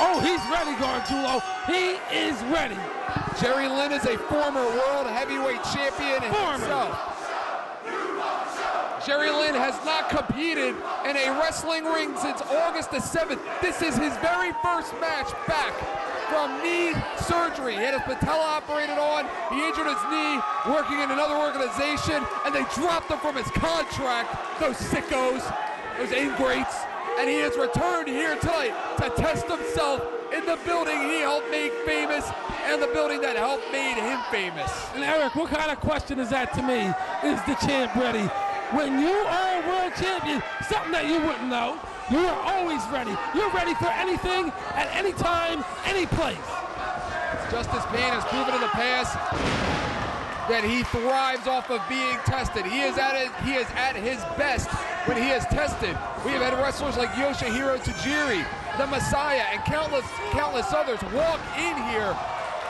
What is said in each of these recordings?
Oh, he's ready, Gargiulo. He is ready. Jerry Lynn is a former world heavyweight champion Former. himself. Jerry Lynn has not competed in a wrestling ring since August the 7th. This is his very first match back from knee surgery. He had his patella operated on. He injured his knee working in another organization, and they dropped him from his contract. Those sickos, those ingrates. And he has returned here tonight to test himself in the building he helped make famous and the building that helped made him famous. And Eric, what kind of question is that to me? Is the champ ready? When you are a world champion, something that you wouldn't know, you are always ready. You're ready for anything, at any time, any place. Justice Pain has proven in the past that he thrives off of being tested. He is at his, he is at his best when he is tested. We have had wrestlers like Yoshihiro Tajiri, the Messiah, and countless countless others walk in here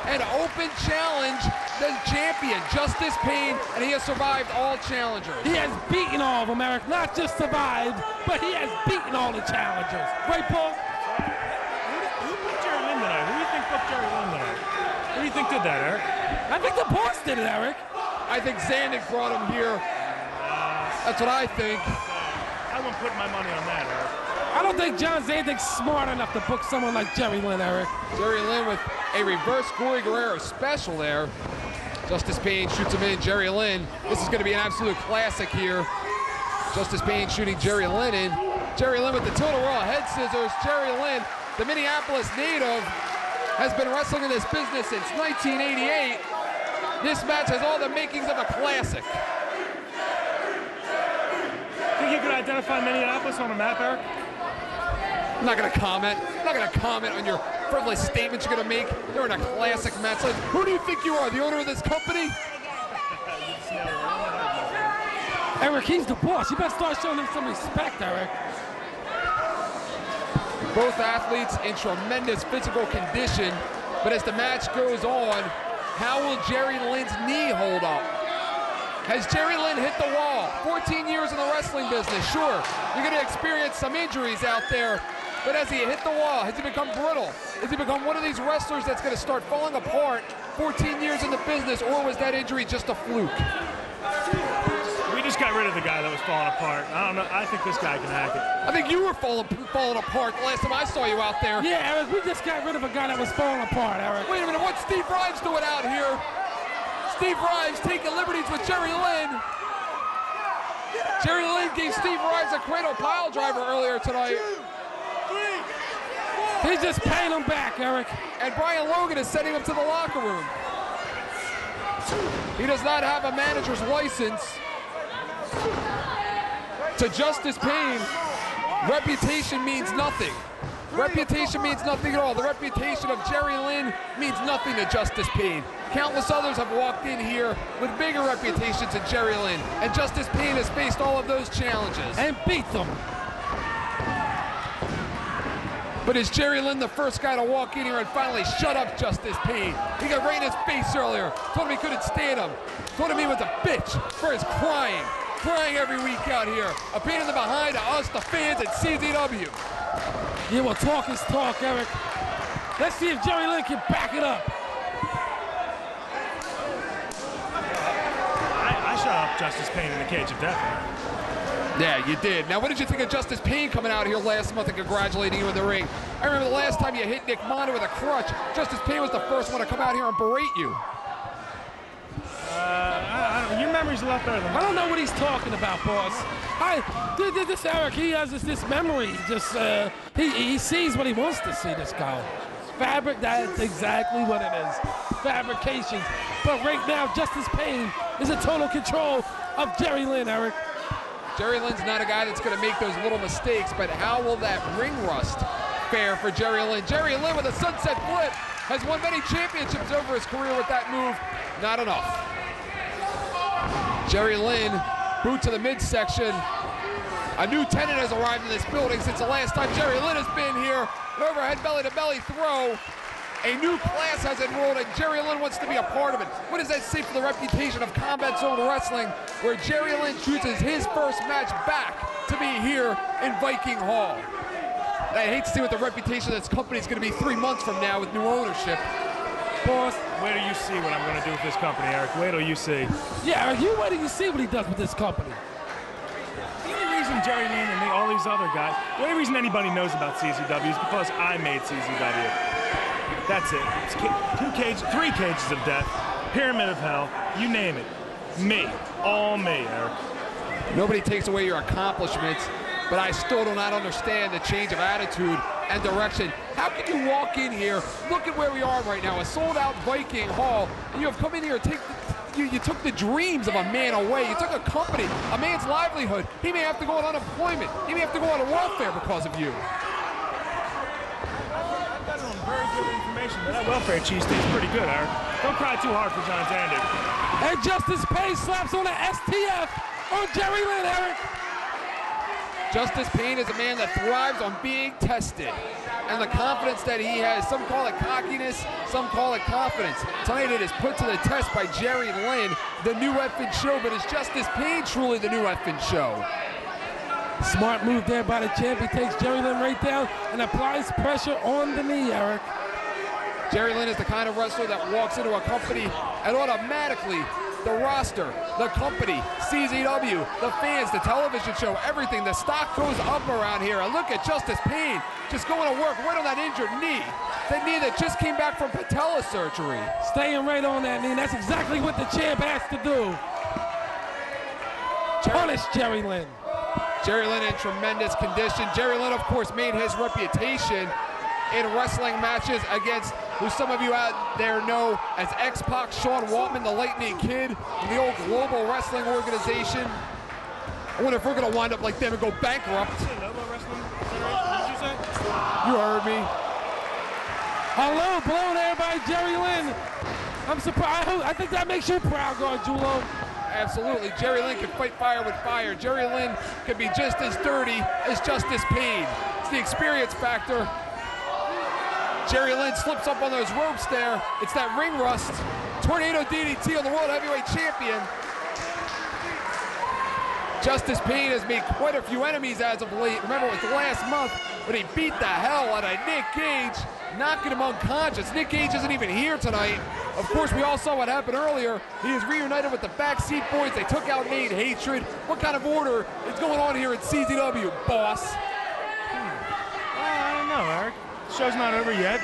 and open challenge the champion, Justice Pain, and he has survived all challengers. He has beaten all of them, Eric. Not just survived, but he has beaten all the challengers. Right, Paul? Who, who booked Jerry Lynn tonight? Who do you think booked Jerry Lynn tonight? Who do you think did that, Eric? I think the boss did it, Eric. I think Zandig brought him here. That's what I think. I wouldn't put my money on that, Eric. I don't think John Zandig's smart enough to book someone like Jerry Lynn, Eric. Jerry Lynn with a reverse Gory Guerrero special there. Justice Pain shoots him in. Jerry Lynn. This is going to be an absolute classic here. Justice Pain shooting Jerry Lynn in. Jerry Lynn with the Total Raw head scissors. Jerry Lynn, the Minneapolis native, has been wrestling in this business since 1988. This match has all the makings of a classic. Think you could identify Minneapolis on a map, Eric? I'm not going to comment. I'm not going to comment on your frivolous statements you're going to make. They're in a classic match. Like, who do you think you are, the owner of this company? Eric, he's the boss. You better start showing him some respect, Eric. Both athletes in tremendous physical condition, but as the match goes on, how will Jerry Lynn's knee hold up? Has Jerry Lynn hit the wall? 14 years in the wrestling business, sure. You're going to experience some injuries out there, but has he hit the wall? Has he become brittle? Has he become one of these wrestlers that's going to start falling apart 14 years in the business, or was that injury just a fluke? We just got rid of the guy that was falling apart. I don't know. I think this guy can hack it. I think you were falling, falling apart the last time I saw you out there. Yeah, Eric, we just got rid of a guy that was falling apart, Eric. Wait a minute, what's Steve Rives doing out here? Steve Rives taking liberties with Jerry Lynn. Jerry Lynn gave Steve Rives a cradle pile driver earlier tonight. He's just paying him back, Eric. And Brian Logan is sending him to the locker room. He does not have a manager's license. To Justice Pain, reputation means nothing. Reputation means nothing at all. The reputation of Jerry Lynn means nothing to Justice Pain. Countless others have walked in here with bigger reputations than Jerry Lynn, and Justice Pain has faced all of those challenges. And beat them. But is Jerry Lynn the first guy to walk in here and finally shut up Justice Pain? He got right in his face earlier, told him he couldn't stand him, told him he was a bitch for his crying, crying every week out here. A pain in the behind to us, the fans at CZW. Yeah, well, talk is talk, Eric. Let's see if Jerry Lynn can back it up. I, I shut up Justice Pain in the cage of death. Yeah, you did. Now, what did you think of Justice Pain coming out here last month and congratulating you in the ring? I remember the last time you hit Nick Mondo with a crutch. Justice Pain was the first one to come out here and berate you. Memory's a lot better than I don't know what he's talking about, boss. I, th- th- this Eric, he has this, this memory. Just uh, he, he sees what he wants to see. This guy, fabric. That's exactly what it is. Fabrication. But right now, Justice Pain is in total control of Jerry Lynn, Eric. Jerry Lynn's not a guy that's going to make those little mistakes, but how will that ring rust fare for Jerry Lynn? Jerry Lynn with a sunset flip has won many championships over his career with that move. Not enough. Jerry Lynn, boot to the midsection. A new tenant has arrived in this building since the last time Jerry Lynn has been here. An overhead belly to belly throw. A new class has enrolled and Jerry Lynn wants to be a part of it. What does that say for the reputation of Combat Zone Wrestling where Jerry Lynn chooses his first match back to be here in Viking Hall? I hate to see what the reputation of this company is going to be three months from now with new ownership. Boss, wait till you see what I'm going to do with this company, Eric. Wait till you see. Yeah, Eric, you wait till you see what he does with this company. The only reason Jerry Lynn and all these other guys, the only reason anybody knows about CZW is because I made CZW. That's it. It's two cages, three cages of death, pyramid of hell, you name it. Me. All me, Eric. Nobody takes away your accomplishments, but I still do not understand the change of attitude and direction. How can you walk in here, look at where we are right now, a sold-out Viking Hall, and you have come in here and take the, you, you took the dreams of a man away. You took a company, a man's livelihood. He may have to go on unemployment. He may have to go on a welfare because of you. I got some very good information, but that welfare cheese tastes pretty good, Eric. Don't cry too hard for John Zandig. And Justice Pain slaps on an STF on Jerry Lynn, Eric. Justice Pain is a man that thrives on being tested. And the confidence that he has, some call it cockiness, some call it confidence. Tonight it is put to the test by Jerry Lynn, the new effing show, but is Justice Pain truly the new effing show? Smart move there by the champ. He takes Jerry Lynn right down and applies pressure on the knee, Eric. Jerry Lynn is the kind of wrestler that walks into a company and automatically the roster, the company, CZW, the fans, the television show, everything, the stock goes up around here. And look at Justice Pain just going to work right on that injured knee. That knee that just came back from patella surgery. Staying right on that knee. That's exactly what the champ has to do. Punish Jerry Lynn. Jerry Lynn in tremendous condition. Jerry Lynn, of course, made his reputation in wrestling matches against who some of you out there know as X-Pac Sean Waltman, the Lightning Kid, from the old Global Wrestling Organization. I wonder if we're going to wind up like them and go bankrupt. Lobo Wrestling Federation, what did you heard me. Hello, blown there by Jerry Lynn. I'm surprised. I think that makes you proud, Gargiulo. Absolutely. Jerry Lynn can fight fire with fire. Jerry Lynn can be just as dirty as Justice Pain. It's the experience factor. Jerry Lynn slips up on those ropes there. It's that ring rust. Tornado DDT on the World Heavyweight Champion. Justice Pain has made quite a few enemies as of late. Remember, it was last month when he beat the hell out of Nick Gage, knocking him unconscious. Nick Gage isn't even here tonight. Of course, we all saw what happened earlier. He is reunited with the Backseat Boys. They took out Nate Hatred. What kind of order is going on here at CZW, boss? Uh, I don't know, Eric. Show's not over yet.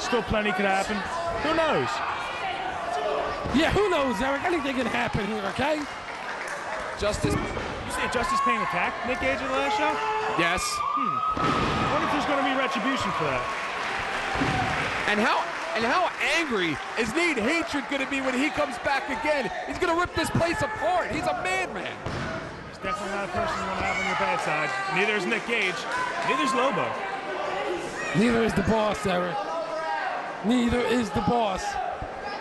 Still plenty could happen. Who knows? Yeah, who knows, Eric? Anything can happen here, okay? Justice, You say Justice Pain attacked Nick Gage at the last show? yes. Hmm. I wonder if there's going to be retribution for that. And how and how angry is Nate Hatred going to be when he comes back again? He's going to rip this place apart. He's a madman. He's definitely not a person you want to have on your bad side. Neither is Nick Gage. Neither is Lobo. Neither is the boss, Eric. Neither is the boss.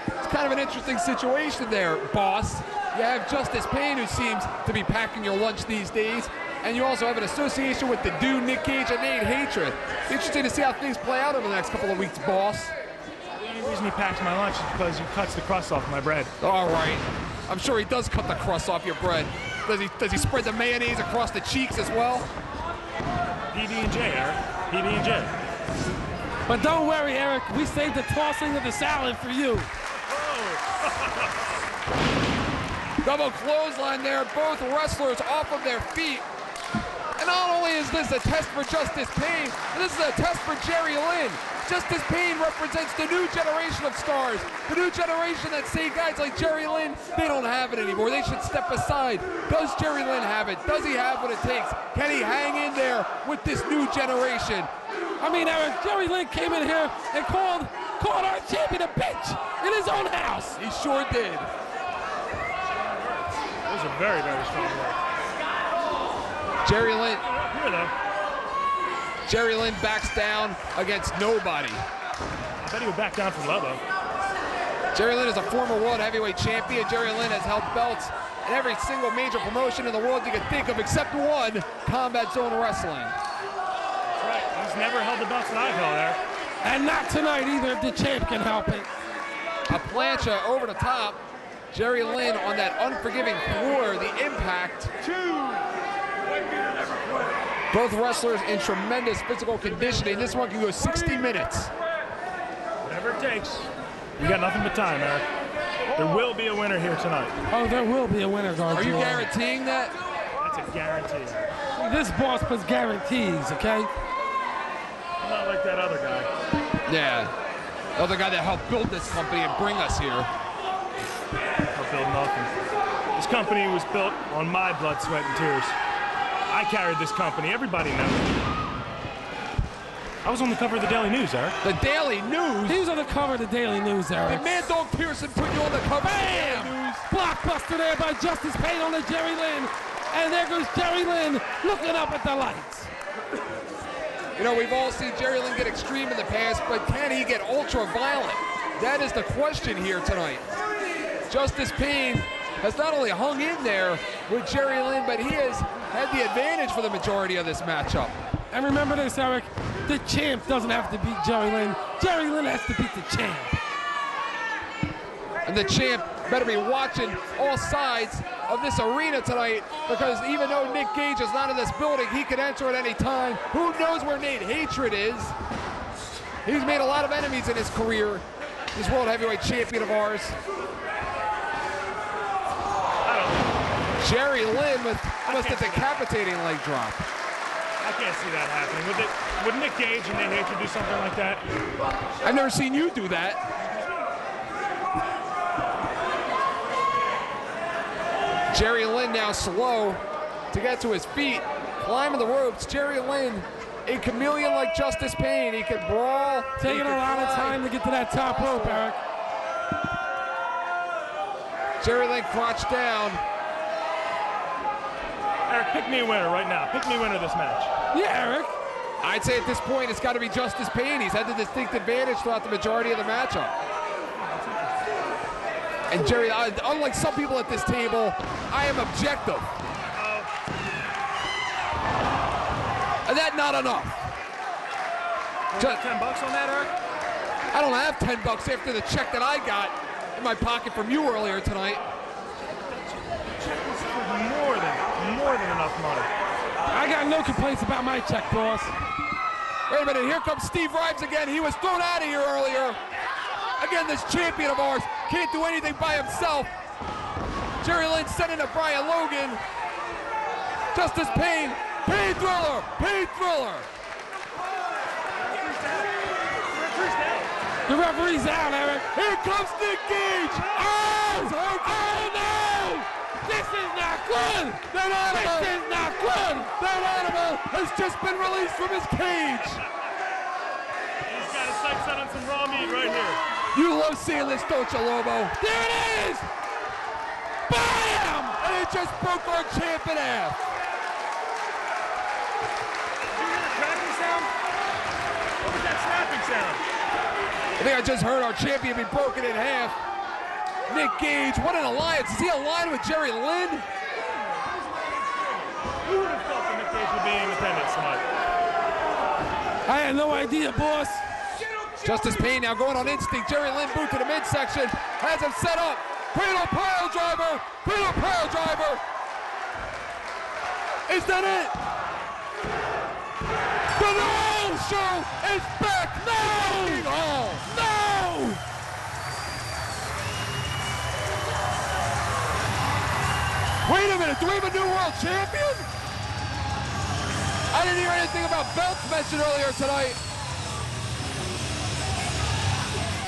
It's kind of an interesting situation there, boss. You have Justice Pain, who seems to be packing your lunch these days, and you also have an association with the dude Nick Gage and Nate Hatred. Interesting to see how things play out over the next couple of weeks, boss. The only reason he packs my lunch is because he cuts the crust off my bread. All right. I'm sure he does cut the crust off your bread. Does he? Does he spread the mayonnaise across the cheeks as well? PB and J, Eric. PB and J. But don't worry, Eric. We saved the tossing of the salad for you. Double clothesline there, both wrestlers off of their feet. And not only is this a test for Justice Pain, this is a test for Jerry Lynn. Justice Pain represents the new generation of stars, the new generation that say guys like Jerry Lynn, they don't have it anymore. They should step aside. Does Jerry Lynn have it? Does he have what it takes? Can he hang in there with this new generation? I mean, Eric, Jerry Lynn came in here and called called our champion a bitch in his own house. He sure did. That was a very, very strong words. Jerry Lynn, Here, though. Jerry Lynn backs down against nobody. I bet he would back down from Lobo. Jerry Lynn is a former world heavyweight champion. Jerry Lynn has held belts in every single major promotion in the world you can think of except one, Combat Zone Wrestling. That's right. He's never held the belts that I've held, Eric. And not tonight either if the champ can help it. A plancha over the top. Jerry Lynn on that unforgiving floor, the impact. Two. Both wrestlers in tremendous physical conditioning. This one can go 60 minutes. Whatever it takes. We got nothing but time, Eric. There will be a winner here tonight. Oh, there will be a winner, Gargiulo. Are you guaranteeing that? That's a guarantee. This boss puts guarantees, okay? I'm not like that other guy. Yeah. The other guy that helped build this company and bring us here. I'll build nothing. This company was built on my blood, sweat, and tears. I carried this company. Everybody knows. I was on the cover of the Daily News, Eric. The Daily News. He was on the cover of the Daily News, Eric. Did Mad Dog Pearson put you on the cover of the Daily News? Blockbuster there by Justice Pain on the Jerry Lynn. And there goes Jerry Lynn looking up at the lights. You know, we've all seen Jerry Lynn get extreme in the past, but can he get ultra violent? That is the question here tonight. Justice Pain has not only hung in there with Jerry Lynn, but he has had the advantage for the majority of this matchup. And remember this, Eric, the champ doesn't have to beat Jerry Lynn. Jerry Lynn has to beat the champ. And the champ better be watching all sides of this arena tonight because even though Nick Gage is not in this building, he could enter at any time. Who knows where Nate Hatred is? He's made a lot of enemies in his career. This world heavyweight champion of ours. Jerry Lynn with almost a decapitating leg drop. I can't see that happening. Would, it, would Nick Gage and Nate Hatred do something like that? I've never seen you do that. Jerry Lynn now slow to get to his feet, climbing the ropes. Jerry Lynn, a chameleon like Justice Pain. He can brawl. Taking a can lot of time to get to that top rope, Eric. Jerry Lynn crouched down. Eric, pick me a winner right now. Pick me a winner of this match. Yeah, Eric. I'd say at this point it's got to be Justice Pain. He's had the distinct advantage throughout the majority of the matchup. And Jerry, uh, unlike some people at this table, I am objective. And that not enough. You got 10 bucks on that, Eric? I don't have 10 bucks after the check that I got in my pocket from you earlier tonight. Check was for more than, more than enough money. I got no complaints about my check, boss. Wait a minute, here comes Steve Rives again. He was thrown out of here earlier. Again, this champion of ours can't do anything by himself. Jerry Lynn sending to Brian Logan. Justice Pain, Pain Thriller, Pain Thriller. The referee's out, Eric. Here comes Nick Gage. Oh! Oh no! This is not good! That This animal, is not good! that animal has just been released from his cage. He's got his sights set on some raw meat right here. You love seeing this, don't you, Lobo? There it is! Bam! And it just broke our champ in half. Did you hear the cracking sound? What was that snapping sound? I think I just heard our champion be broken in half. Nick Gage, what an alliance. Is he aligned with Jerry Lynn? Who would have thought that Nick Gage would be in independence tonight? I had no idea, boss. Justice Pain now going on instinct. Jerry Lynn boot to the midsection. Has him set up. Cradle pile driver. Cradle pile driver. Is that it? The Noel Show is back. No! No! Wait a minute. Do we have a new world champion? I didn't hear anything about belts mentioned earlier tonight.